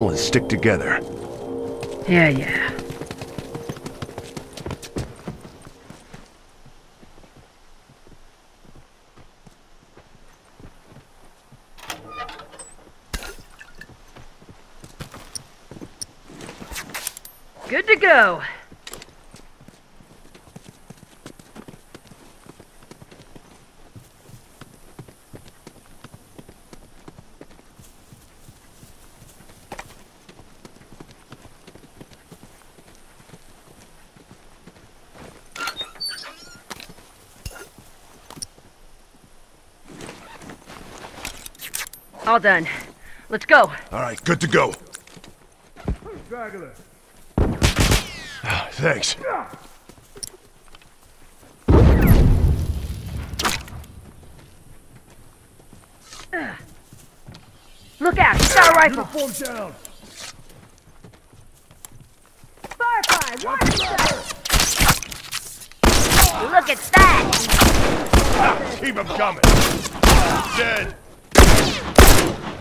and stick together. Yeah, yeah. Good to go. All done. Let's go. All right, good to go. Straggler. Thanks. Look out! He's got a rifle! Uniform down. Firefly! Watch Look at that! Ah, keep him coming. Dead.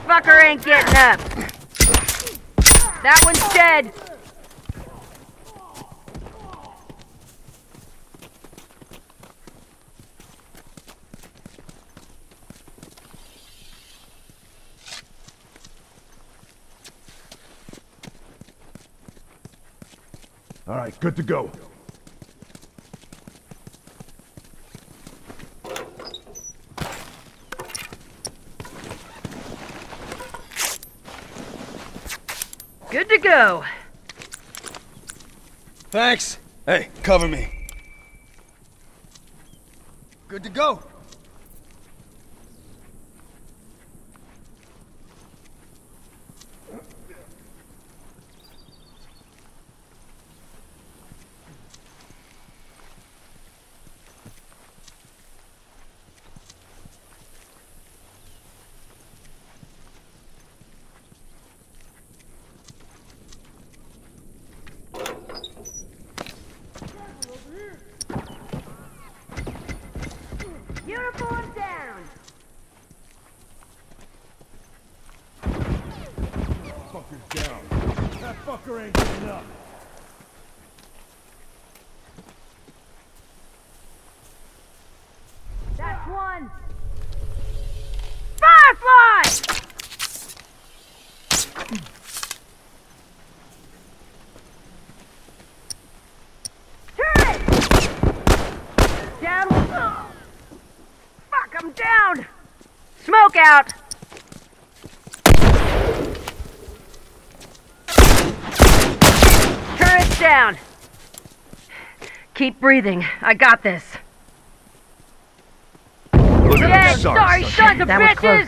Fucker ain't getting up. That one's dead. All right, good to go. Good to go. Thanks. Hey, cover me. Good to go. Uniform down. Fucker's down. That fucker ain't getting up. That's one. Firefly! Turn it! Down. Fuck, I'm down! Smoke out! Turret's down. Keep breathing. I got this. Look at Yeah, the sorry, sons of That bitches! close.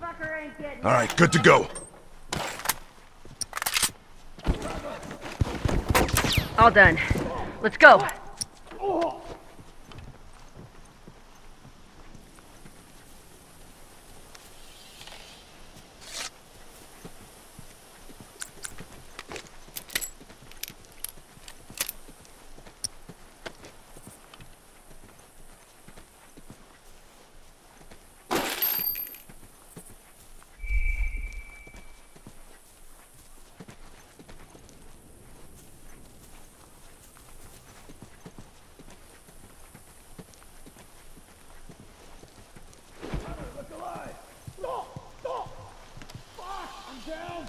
Fucker ain't getting All right, good to go. All done. Let's go. Look alive. Stop! Stop! Fuck! I'm down.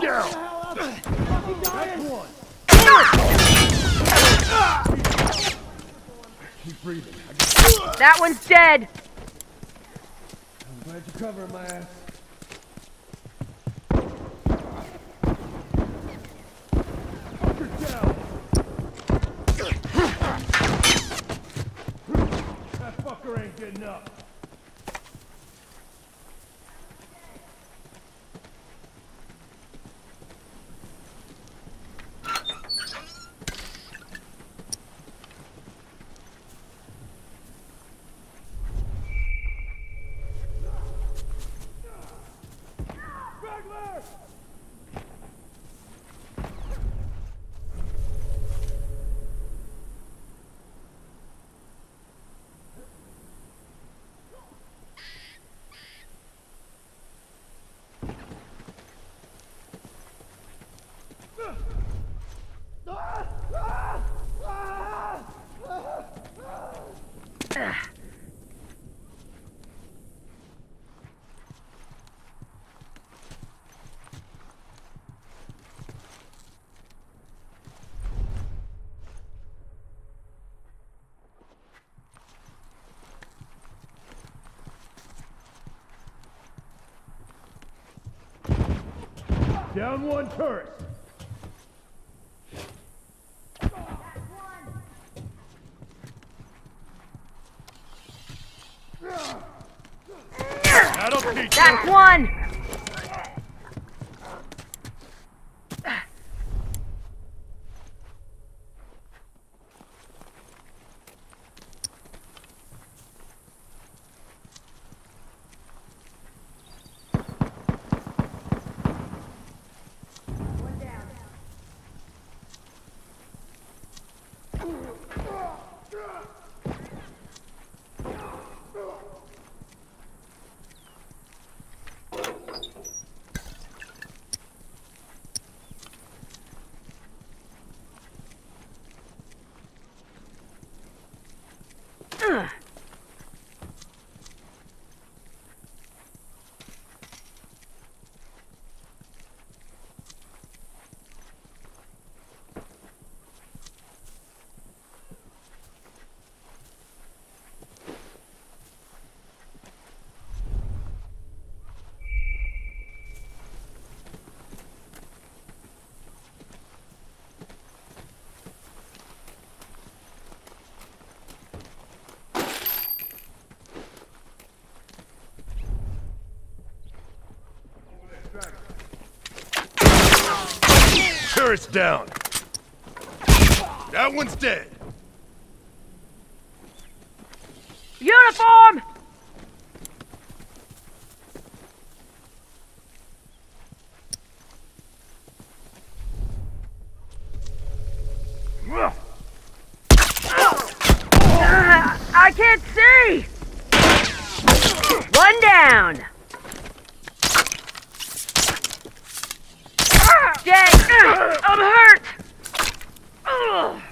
Down. That one's dead. I'm glad you're covering my ass. That fucker ain't getting up. Down one turret. That'll teach. That's one! Turret's down. That one's dead. Uniform! Ah, I can't see! One down! Dead! I'm hurt! Ugh.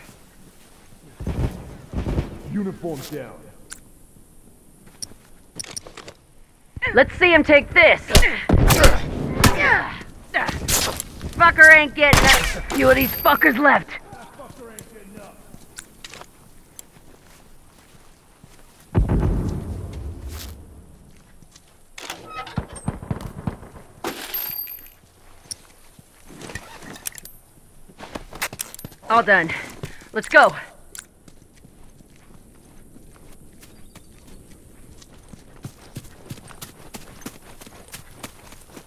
Uniform down. Let's see him take this. Fucker ain't getting it. Few of these fuckers left. All done. Let's go.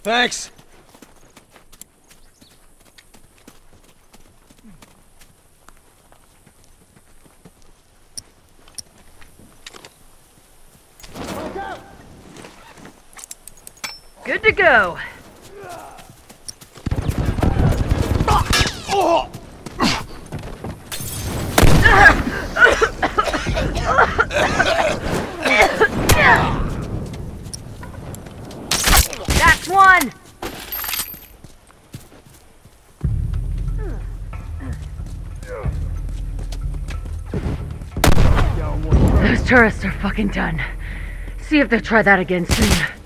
Thanks. Good to go. That's one. Down one turret. Those tourists are fucking done. See if they try that again soon.